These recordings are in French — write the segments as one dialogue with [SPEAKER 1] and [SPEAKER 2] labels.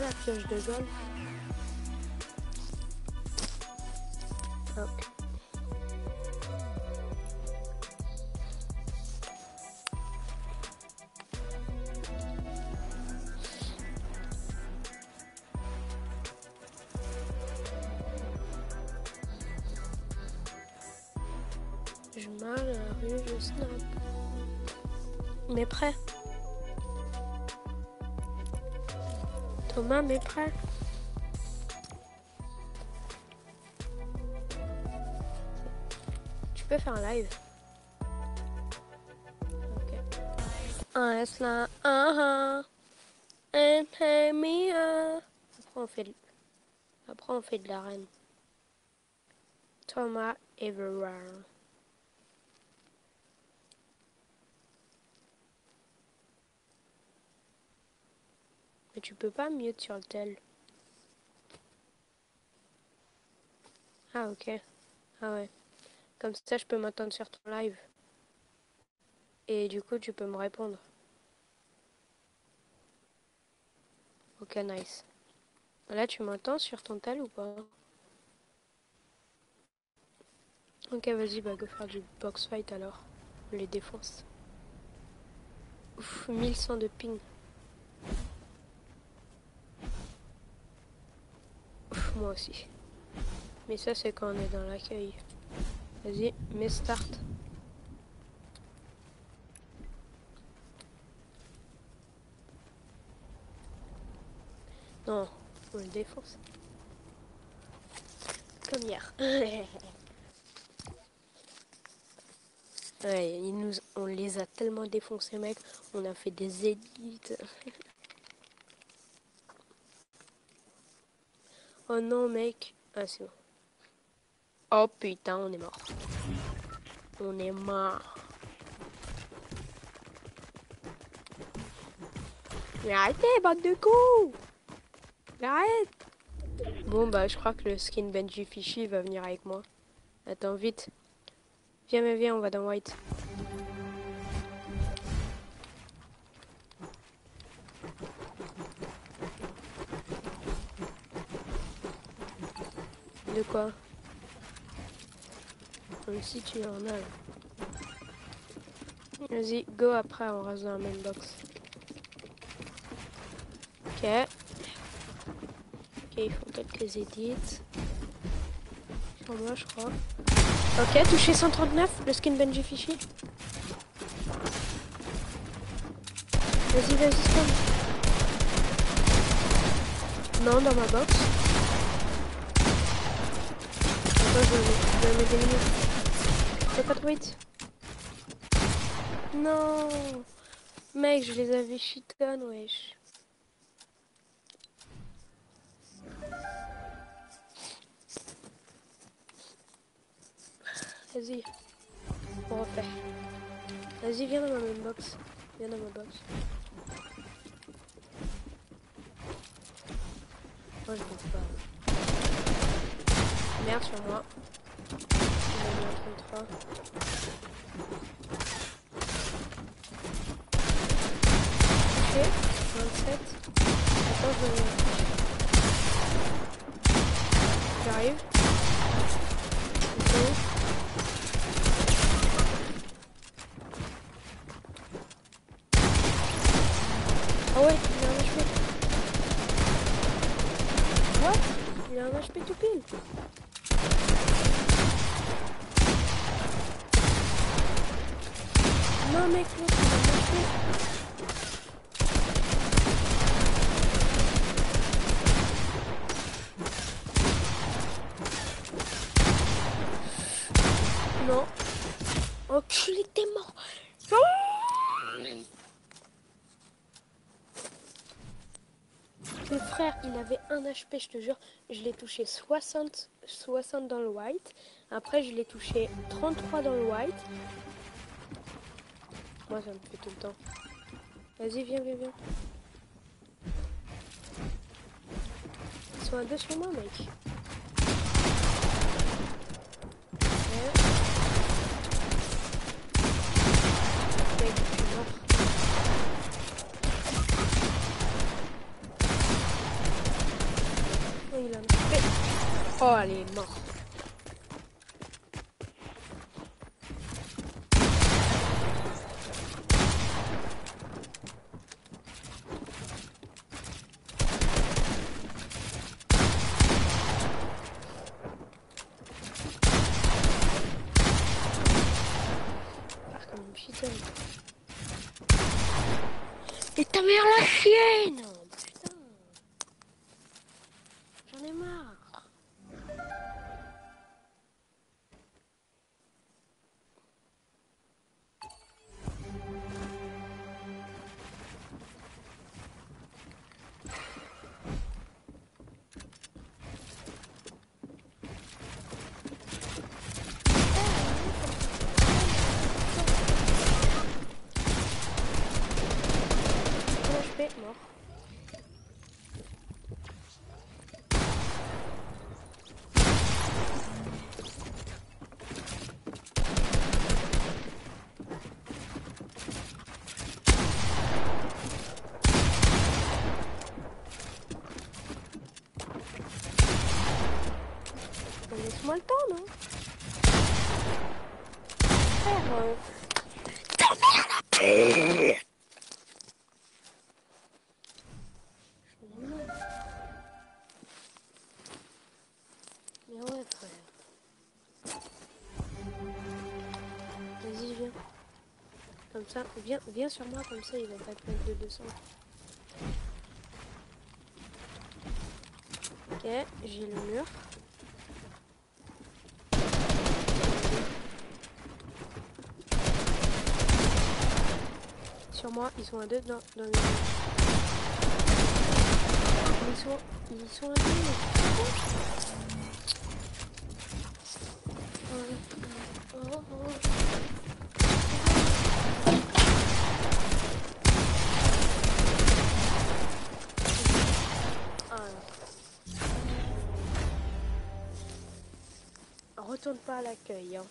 [SPEAKER 1] La pioche de golf. Faire un live. Ok. Un S là, un me Après on fait de... Après on fait de la reine. Thomas Everywhere. Mais tu peux pas mute sur le tel. Ah ok. Ah ouais. Comme ça je peux m'attendre sur ton live. Et du coup tu peux me répondre. Ok nice. Là tu m'entends sur ton tel ou pas? Ok vas-y bah go faire du box fight alors. les défonce. Ouf, 1100 de ping. moi aussi. Mais ça, c'est quand on est dans l'accueil. Vas-y, mets start. Non, on le défonce. Comme hier. ouais, nous, on les a tellement défoncés, mec. On a fait des édits. Oh non, mec. Ah, c'est bon. Oh putain, on est mort. On est mort. Mais arrêtez, bande de coups Arrête Bon, bah, je crois que le skin Benji Fishy va venir avec moi. Attends, vite. Viens, mais viens, on va dans White. De quoi? Comme si tu en as. Vas-y, go après, on reste dans la main box. Ok. Ok, ils font quelques edits. Sur moi, je crois. Ok, touché 139, le skin Benji Fishy. Vas-y, vas-y, spawn. Non, dans ma box. Pas trop vite. Non Mec, je les avais chiton, wesh. Vas-y. On refait. Vas-y, viens dans ma box. Viens dans ma box. Moi, je pense pas merde sur moi. Il 33. Ok, 27. Attends, J'arrive. Ah ouais, il a un HP. Il a un HP tout pile. Non mec, non, Non. Oh, il était mort. Le frère, il je te jure. Je l'ai touché 60, 60 dans le white. Après, je l'ai touché 33 dans le white. Moi, ça me fait tout le temps. Vas-y, viens, viens, viens. Ils sont à deux sur moi, mec. Oh, elle est morte. Putain. Et ta mère la chienne Ça, viens, sur moi, comme ça, il va pas te mettre de 200. Ok, j'ai le mur. Sur moi, ils sont à deux dans, dans le mur. Ils sont, ils sont à deux, Pas à l'accueil. Hein.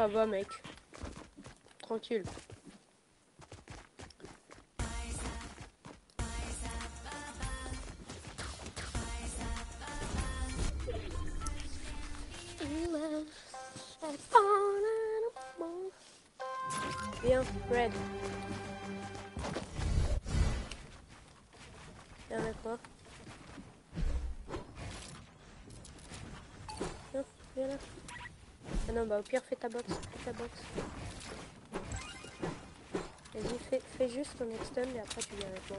[SPEAKER 1] Ça va, mec. Tranquille. Ta box. Fais ta box. Vas-y, fais, fais juste ton extend et après tu viens avec moi.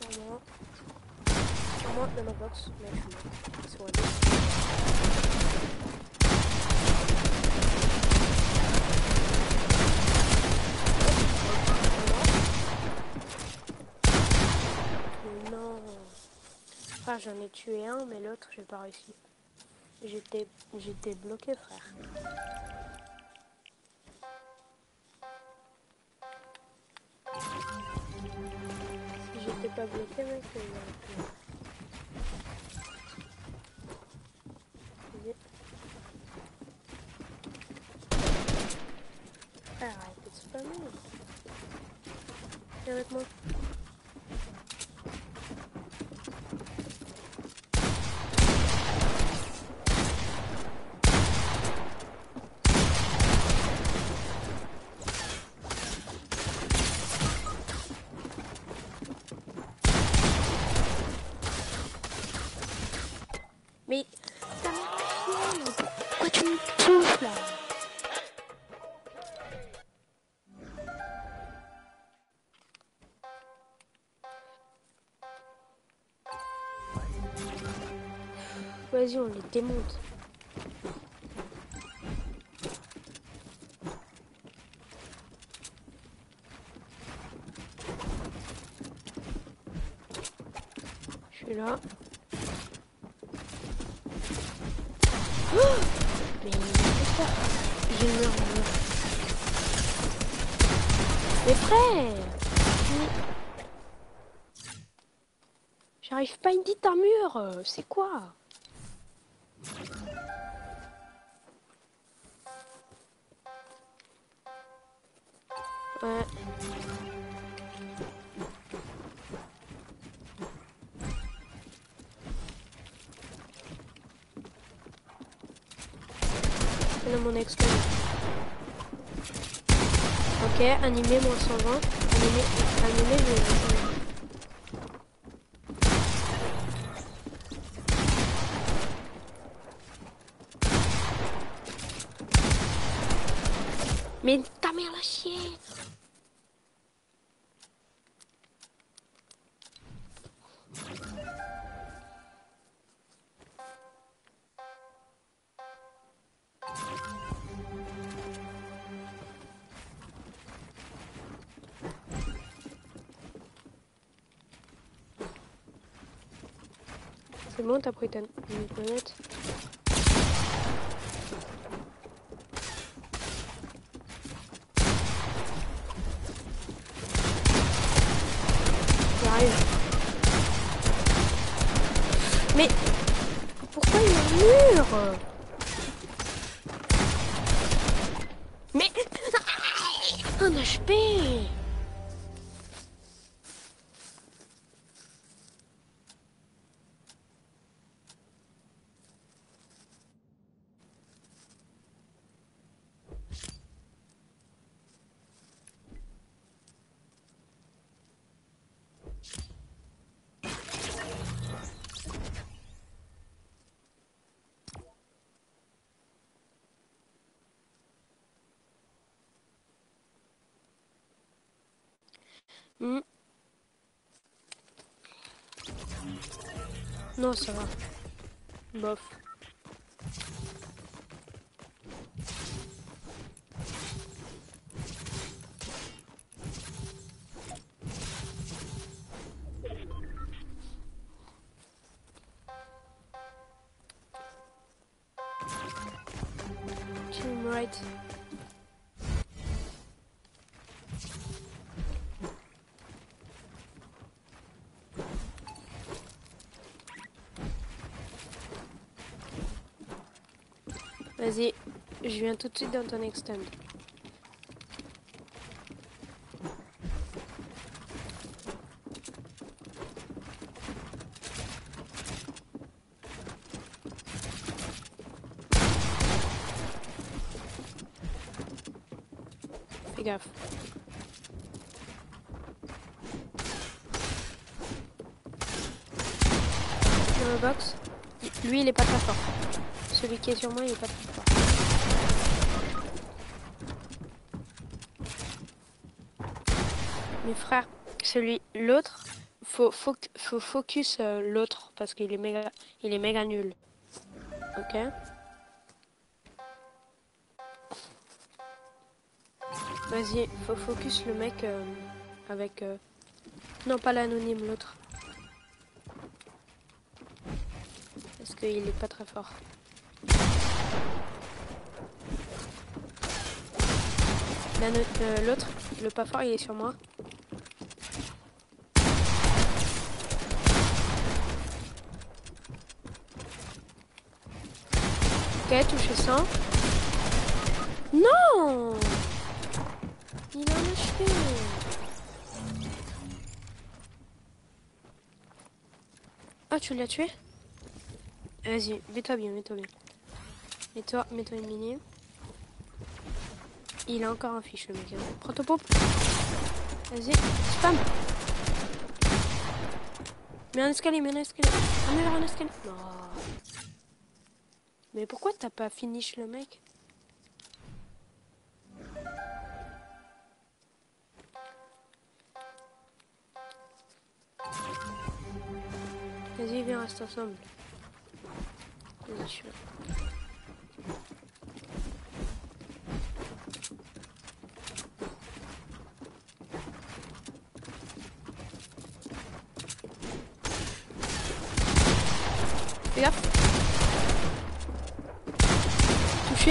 [SPEAKER 1] Sur moi. Sur moi, dans ma box. Mais je suis mort. Ils sont à deux. Mais Non. Ah, j'en ai tué un, mais l'autre, j'ai pas réussi. J'étais, j'étais bloqué, frère. Si j'étais pas bloqué, mec, Vas-y, on les démonte. suis là. Oh Mais le mur bleu. Mais frère J'arrive pas à une dite armure, c'est quoi? animé moins 120, animé, animé moins 120. C'est bon, t'as pris ta. Mais pourquoi il y a un mur Mais un HP Hmm. Non, ça va. Bof. Vas-y, je viens tout de suite dans ton extend. Fais gaffe. Dans le box, lui il est pas très fort. Celui qui est sur moi il est pas très fort. Mes frères, celui, l'autre, faut, faut, faut focus euh, l'autre parce qu'il est méga, il est méga nul. Ok. Vas-y, faut focus le mec euh, avec, euh, non pas l'anonyme, l'autre. Parce qu'il est pas très fort. L'autre, le pas fort, il est sur moi. Touché 100. Non Il a un HP. Ah, tu l'as tué? Vas-y, mets-toi bien, mets-toi bien. Mets-toi, mets-toi une mini. Il a encore un fiche, le mec. hein. Prends ton pompe. Vas-y, spam. Mets un escalier, mets un escalier. Un escalier. Non. Mais pourquoi t'as pas finish le mec? Vas-y, viens, reste ensemble. Vas-y, je suis là.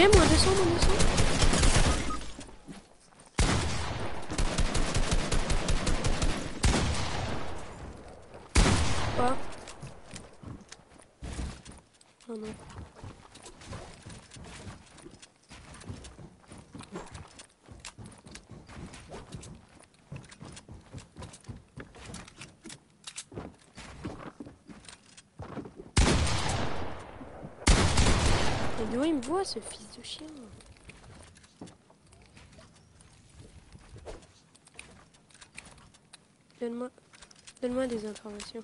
[SPEAKER 1] Tué, moins 200, moins 200. Quoi Oh non. Mais voit ce fils de chien Donne-moi donne-moi des informations.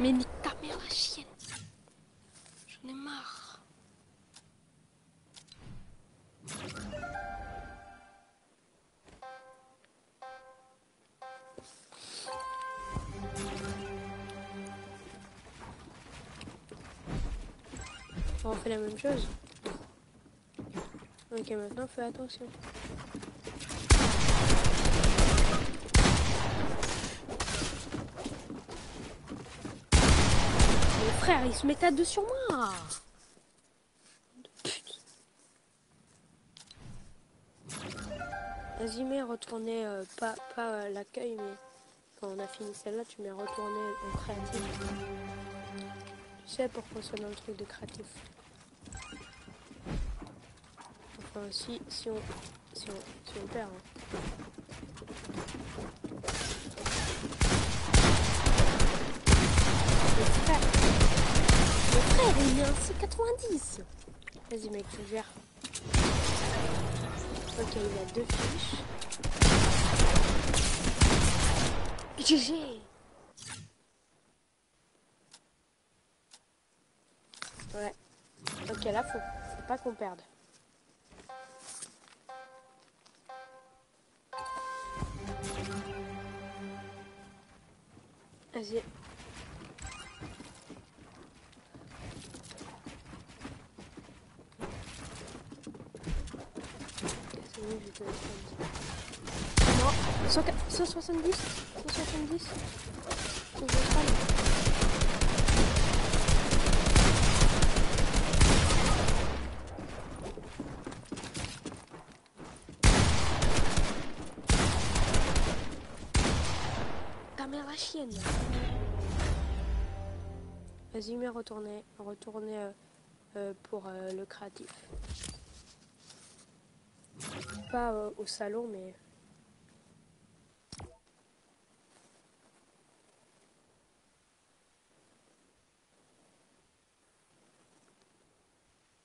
[SPEAKER 1] Mais nique ta mère la la même chose Ok maintenant fais attention Mais frère, il se met à deux sur moi. Vas-y, mais retourner, euh, pas, pas euh, l'accueil, mais quand on a fini celle-là, tu mets retourner en créatif. Tu sais pourquoi c'est dans le truc de créatif. Si, si, on, si, on, si on perd. hein. Mon frère, il met un C90. Vas-y, mec, tu gères. Ok, il a deux fiches. GG Ouais. Ok, là, faut, faut pas qu'on perde. Vas-y. Non, 100 170 170 Vas-y, mais retournez, retournez euh, euh, pour euh, le créatif. Pas au salon, mais.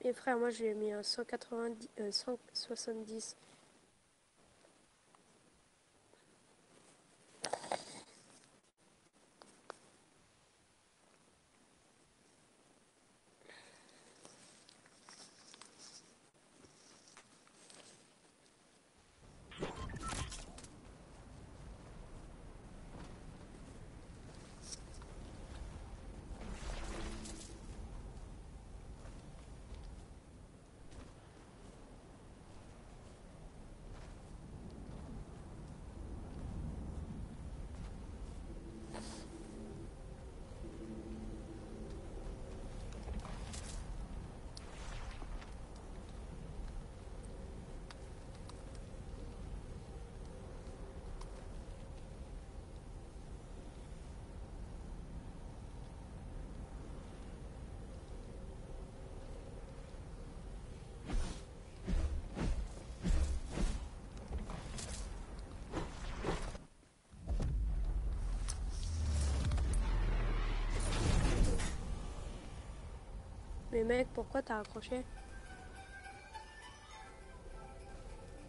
[SPEAKER 1] Et frère, moi j'ai mis un 190, euh, 170. Mais mec, pourquoi t'as accroché?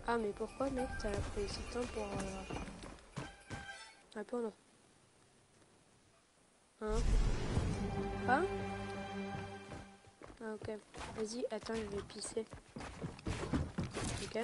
[SPEAKER 1] Ah mais pourquoi mec? T'as pris ce temps pour euh, répondre Hein? Hein? Ah ok. Vas-y, attends, je vais pisser. Ok?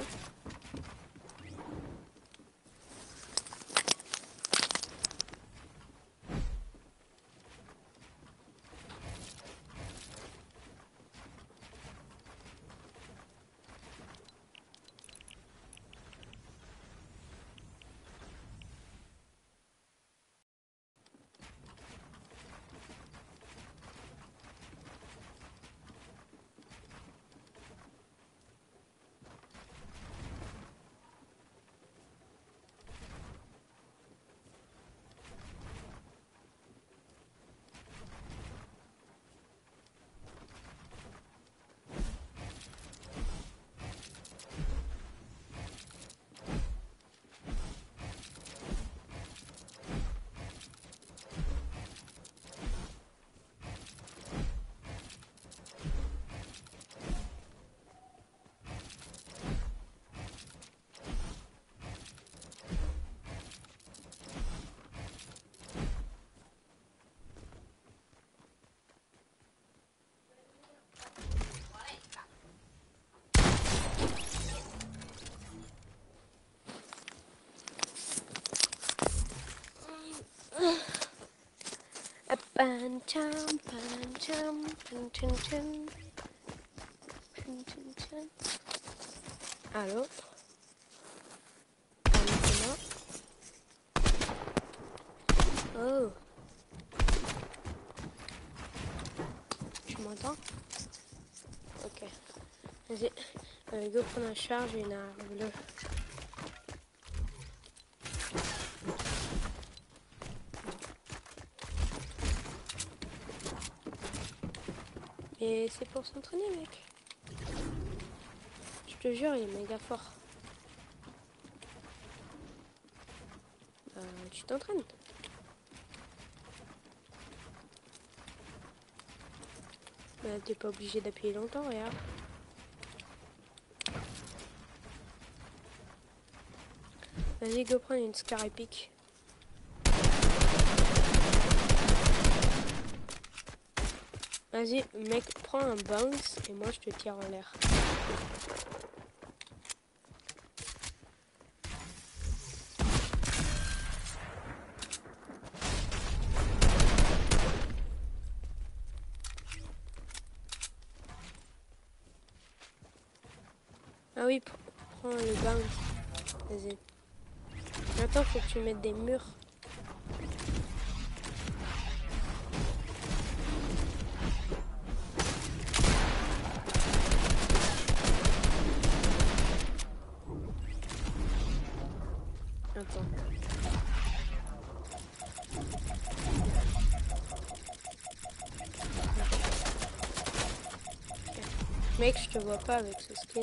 [SPEAKER 1] Pan, tcham, pan, tchan. Pan. Allô Ah, mais c'est moi. Oh. Tu m'entends? Ok. Vas-y. Euh, go prendre un charge et une arme bleue. Et c'est pour s'entraîner, mec. Je te jure, il est méga fort. Bah, tu t'entraînes. Bah, t'es pas obligé d'appuyer longtemps, regarde. Vas-y, go prendre une Scar épique. Vas-y, mec, prends un bounce et moi je te tire en l'air. Ah oui, pr- prends le bounce. Vas-y. Maintenant, faut que tu mettes des murs. Attends. Mec, je te vois pas avec ce skin.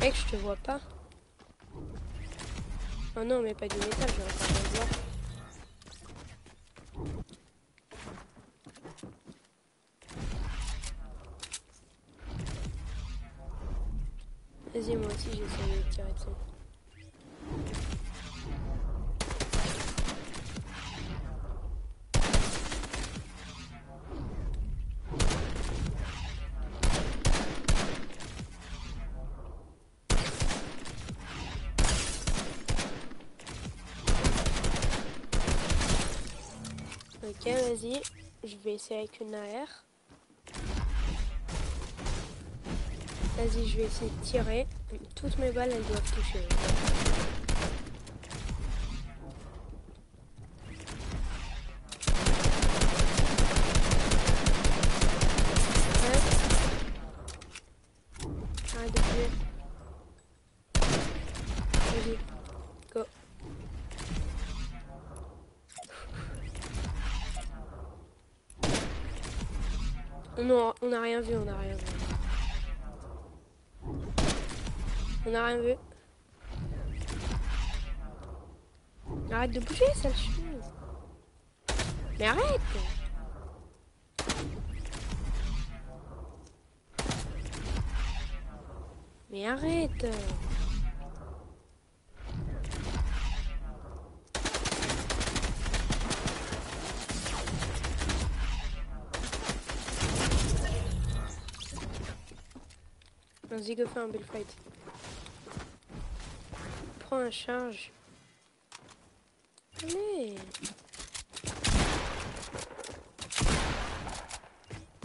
[SPEAKER 1] Mec, je te vois pas. Oh non, mais pas du métal, j'aurais pas le voir. Vas-y, moi aussi, j'essaie de tirer dessus. Ok, vas-y. Je vais essayer avec une AR. Vas-y, je vais essayer de tirer. Toutes mes balles, elles doivent toucher. Arrête de. Vas-y, go. Non, on n'a rien vu, on n'a rien vu. On n'a rien vu. Arrête de bouger, sale chose. Mais arrête Mais arrête Vas-y, go un bel fight. Prends un charge. Allez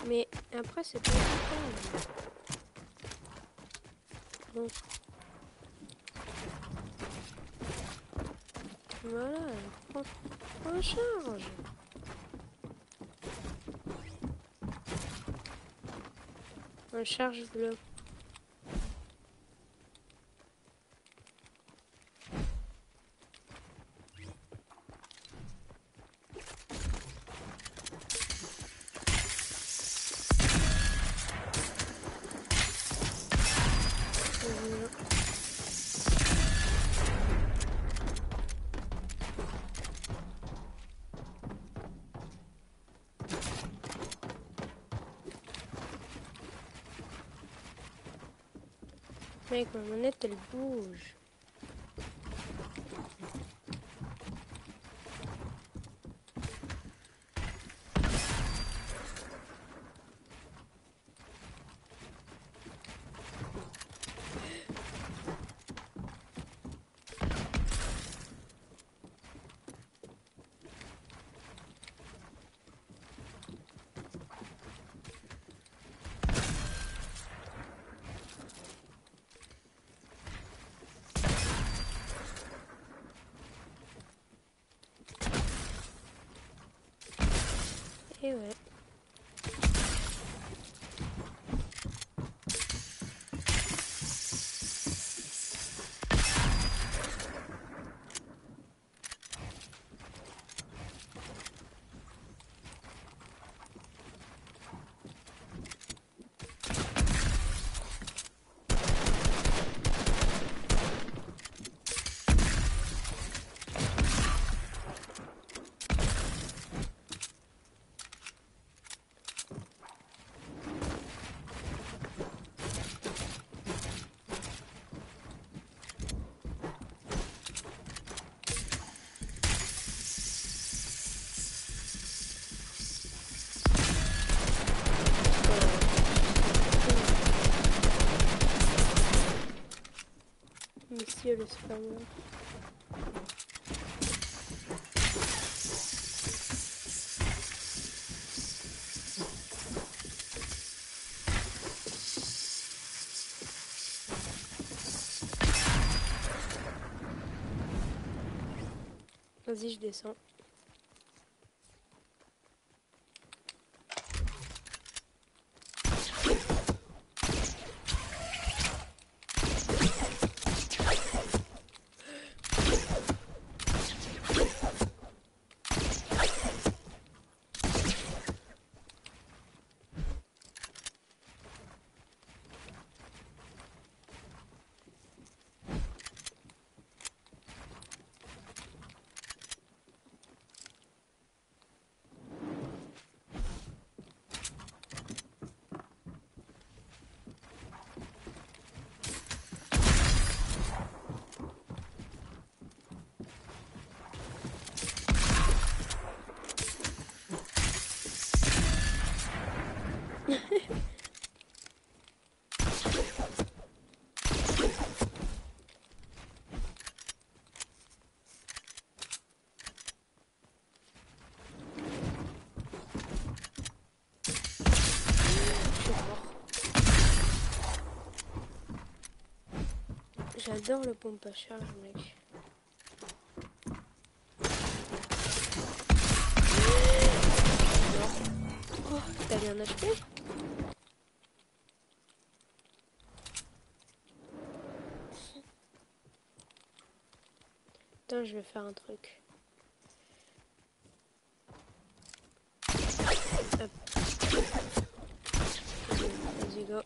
[SPEAKER 1] Mais après, c'est pas. Donc. Voilà, prends, prends un charge. Un charge bleu. Voilà. Mec, ma manette elle bouge. Monsieur le spammer. Vas-y, je descends. J'adore le pompe à charge, mec. Oh, t'as bien acheté Attends, je vais faire un truc. Hop. Vas-y, go.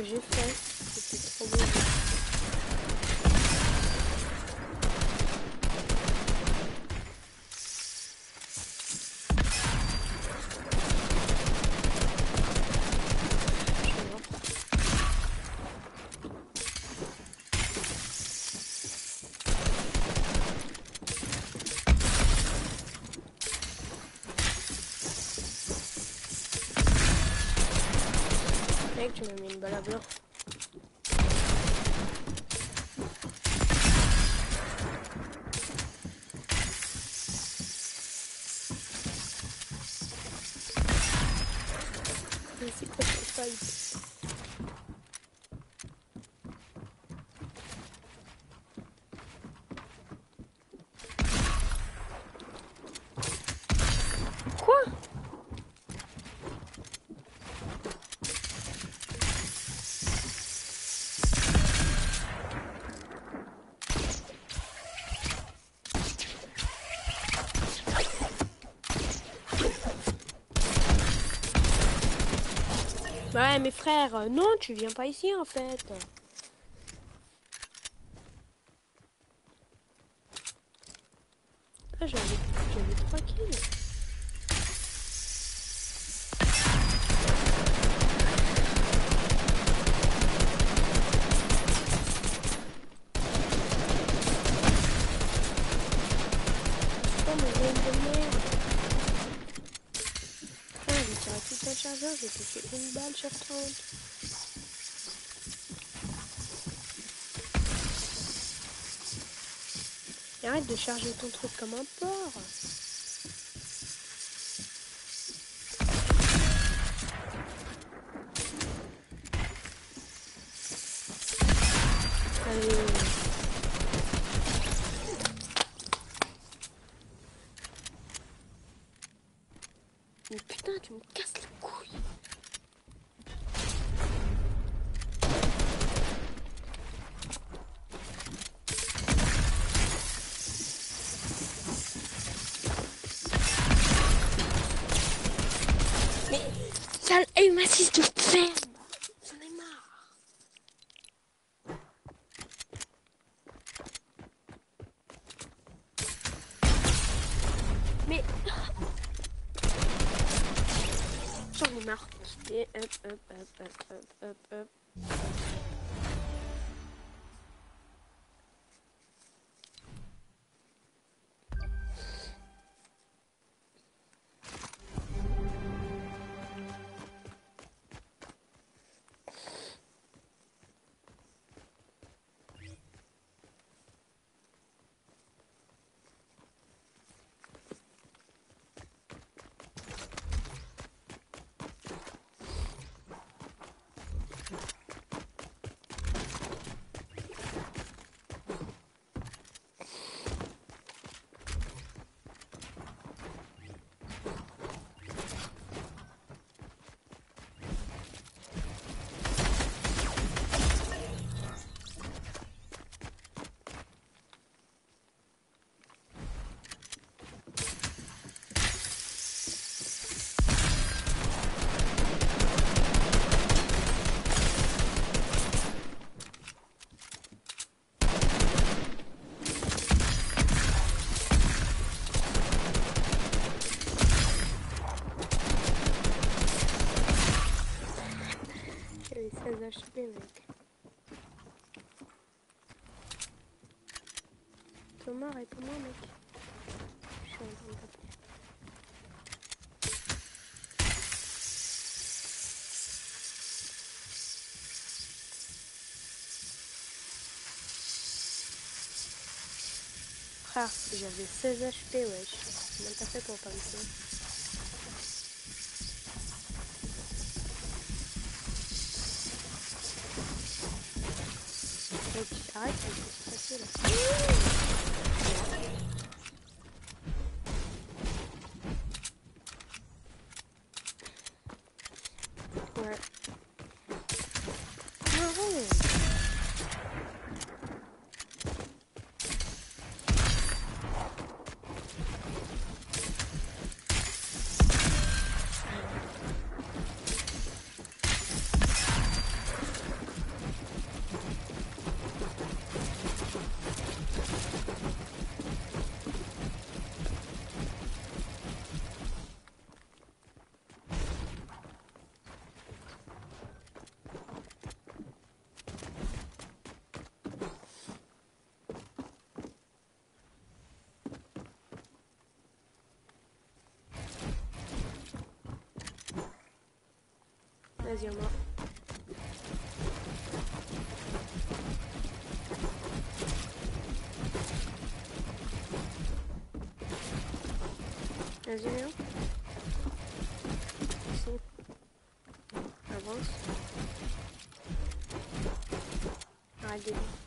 [SPEAKER 1] Que j'ai fait, c'était trop beau. Je suis mort. Mec, tu m'as mis une balle à blanc. Mais c'est quoi cette fight Quoi Ouais, mes frères, euh, non, tu viens pas ici en fait. Ah, j'avais j'avais 3 kills. Oh, mais j'ai une de merde. Ah, j'ai tiré toute la chargeur, j'ai touché une balle sur 30. Et arrête de charger ton truc comme un porc. Allez. Mais putain, tu me casses les couilles. Mais sale aim assist de ferme. J'en ai marre. Mais... J'en ai marre. Hop, hop, hop, hop, hop, hop, hop. 16 HP, mec. Thomas, réponds-moi, mec. Je suis en train de t'appeler. Frère, j'avais 16 HP, wesh. Comment t'as fait pour pas me tuer c'est facile. Ouais. Arrête. Vas-y, au moins. Vas-y, viens. Ici. Avance. Arrête de Arrête.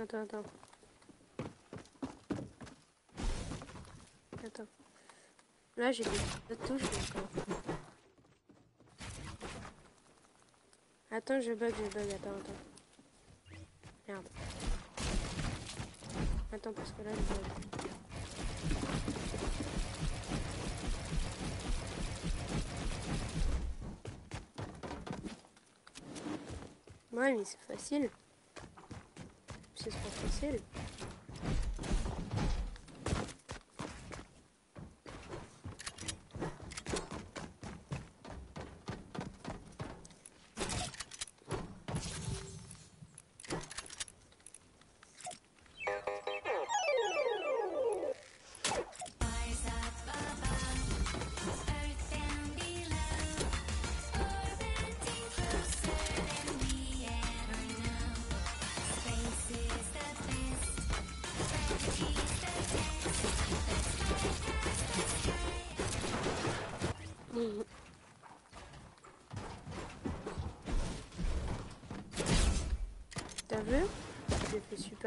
[SPEAKER 1] Attends, attends. Attends. Là, j'ai des touches encore. Attends, je bug, je bug. Attends, attends. Merde. Attends, parce que là, je bug. Ouais, mais c'est facile. C'est trop facile.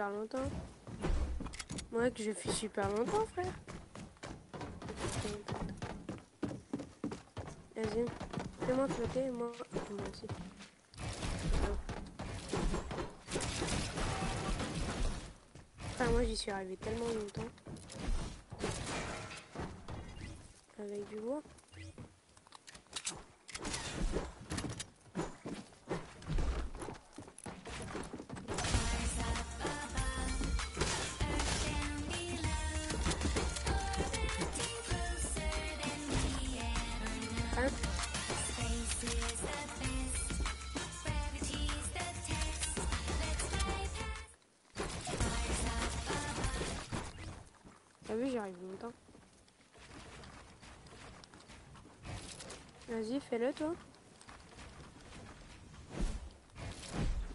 [SPEAKER 1] Super longtemps. Moi que je fais super longtemps, frère. Vas-y. Fais-moi flotter, moi. Moi aussi. Enfin, moi j'y suis arrivé tellement longtemps. Avec du bois. J'arrive longtemps. Vas-y, fais-le toi.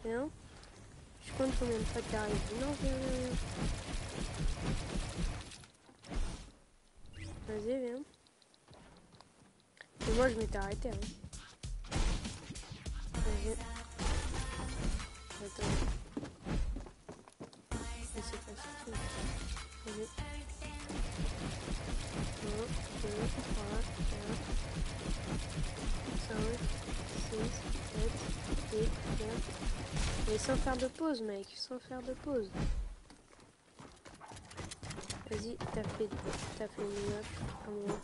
[SPEAKER 1] Viens. Je compte combien de fois t'arrives. Non, viens. Vas-y, viens. Et moi, je m'étais arrêté. Hein. 4, 5, 6, 7, 8, 9. Mais sans faire de pause, mec. Sans faire de pause. Vas-y, t'as fait, fait une note à moi.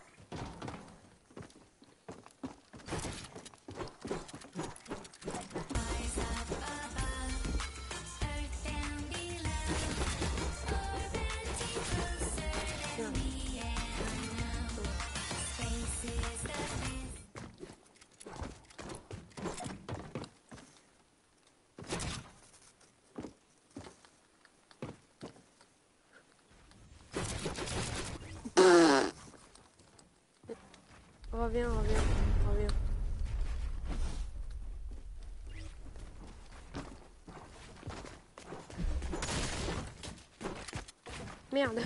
[SPEAKER 1] Merde.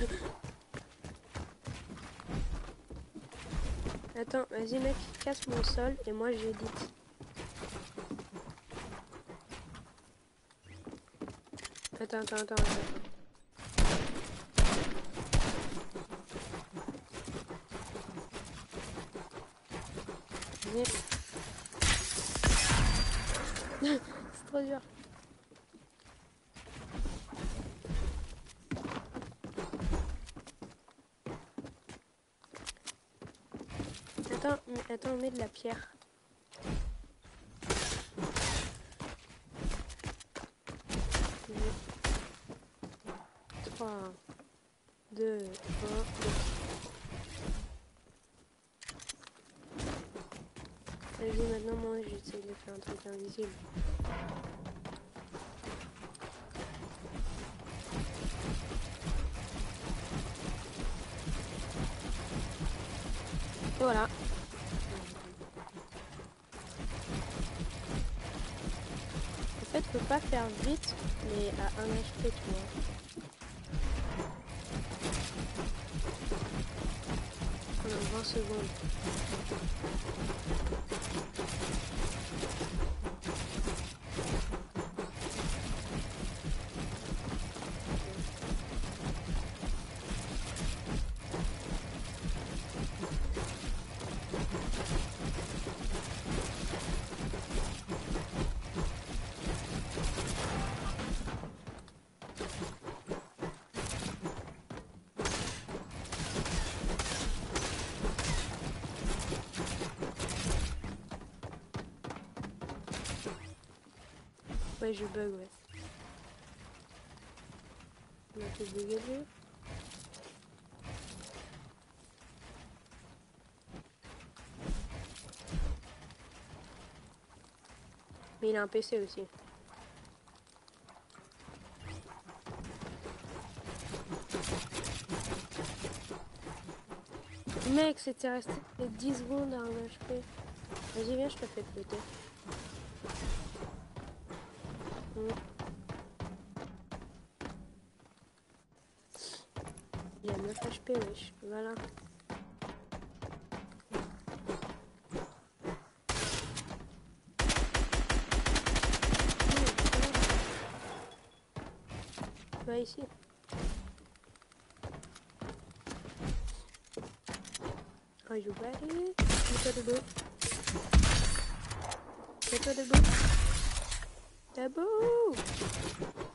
[SPEAKER 1] Attends, vas-y mec, casse mon sol et moi j'édite. Attends, attends, attends, attends. Vas-y. C'est trop dur. Attends, mais- attends, on met la pierre. Trois, deux, un. Vas-y, maintenant, moi, j'essaie de faire un truc invisible. Et voilà. En fait, faut pas faire vite, mais à un HP, tu vois. Pendant 20 secondes. Ouais, je bug, ouais. On a tout jeu. Mais il a un PC aussi. Mec, c'était resté 10 secondes à un HP. Vas-y, viens, je te fais péter. Voilà. Va ici. Are you ready? Mets-toi debout. Mets-toi debout. Debout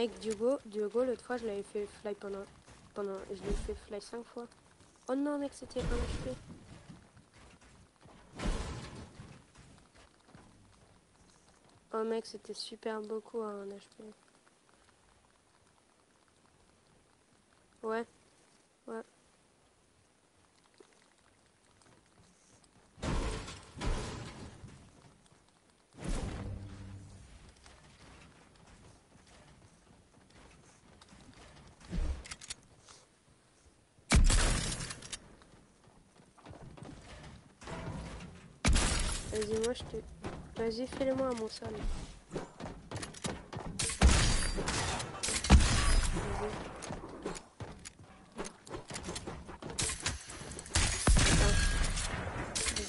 [SPEAKER 1] Mec, Diogo, Diogo l'autre fois, je l'avais fait fly pendant... pendant je l'ai fait fly 5 fois. Oh non, mec, c'était 1 HP. Oh mec, c'était super beaucoup à 1 HP. Ouais. Ouais. Vas-y, moi je te... Vas-y, fais-le-moi à mon sol. Vas-y.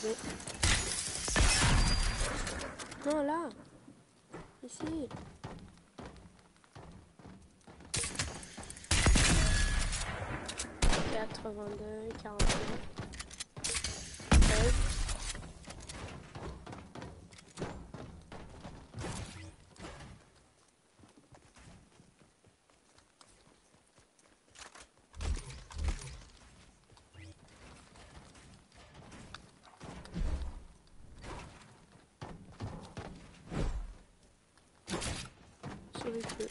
[SPEAKER 1] Vas-y. Non, là. Ici. Quatre-vingt-deux, quarante-neuf, treize. Survécu.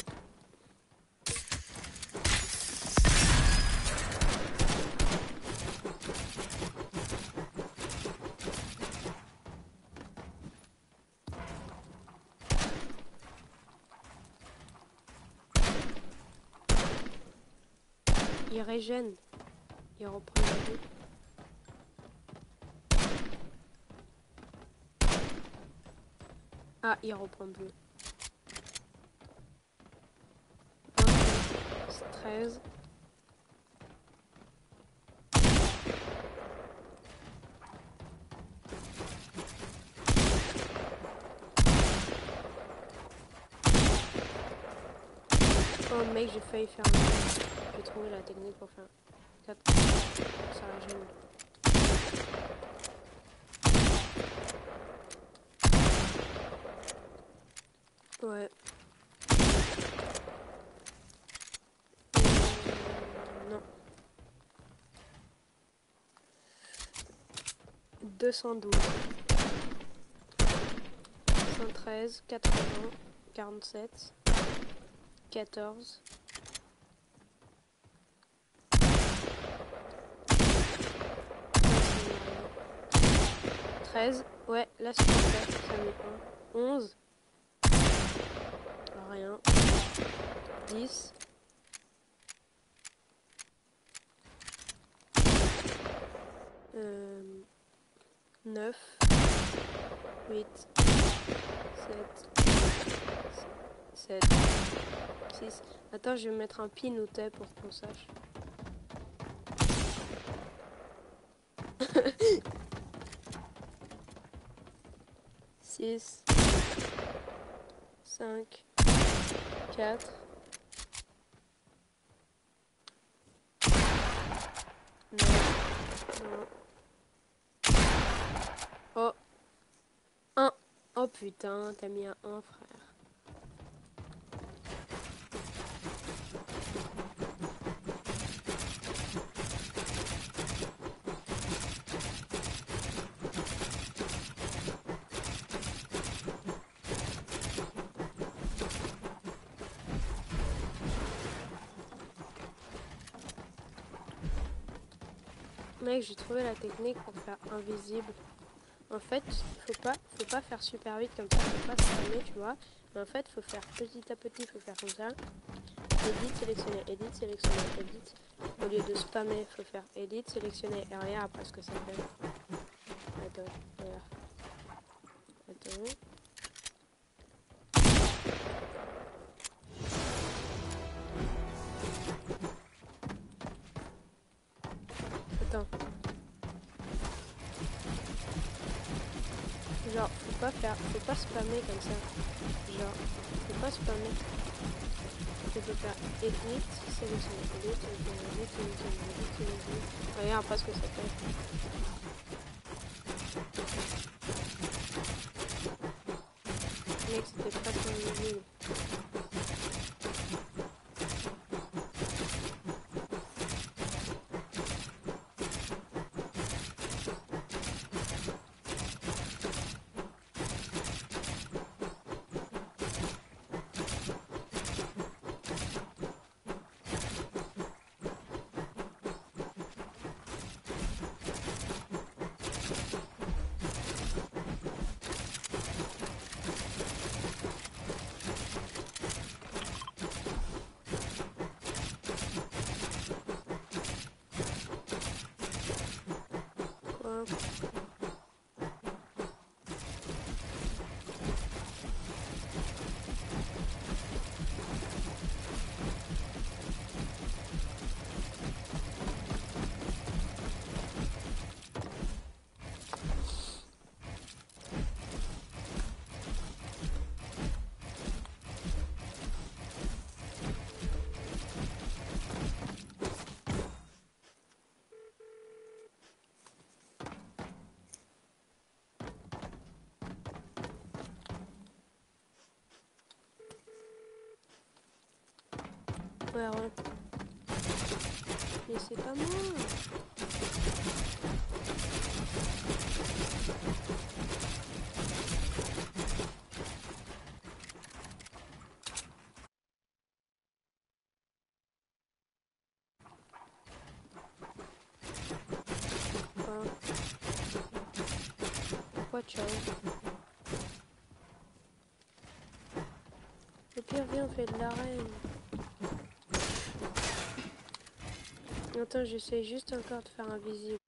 [SPEAKER 1] Il régène. Il reprend la vie. Ah, il reprend plus. 13. Oh mec, j'ai failli faire un... J'ai trouvé la technique pour faire 4. Ça gêne. Ouais. Non. 212. 113, 80, 47, 14. Treize, ouais, là c'est parfait, ça un. Onze, rien. Dix, euh, 9, 8, 7, 7, 6. Attends, je vais mettre un pin au thé pour qu'on sache. Six, 5, 4, Oh putain, t'as mis un frère. Mec, j'ai trouvé la technique pour faire invisible. En fait, faut pas, faut pas faire super vite comme ça, faut pas spammer, tu vois. Mais en fait, faut faire petit à petit, faut faire comme ça. Edit, sélectionner, edit, sélectionner, edit. Au lieu de spammer, faut faire edit, sélectionner et regarde après ce que ça fait. Attends. Attends. Attends. Spammer comme ça. Genre, faut pas spammer. Tu peux faire edit, sélectionner, edit, sélectionner, edit, sélectionner, sélectionner. Regarde après ce que ça fait. Mec, c'était presque invisible. Quoi Mais c'est pas moi. Ciao Au pire, viens, on fait de l'arène. Attends, j'essaie juste encore de faire invisible.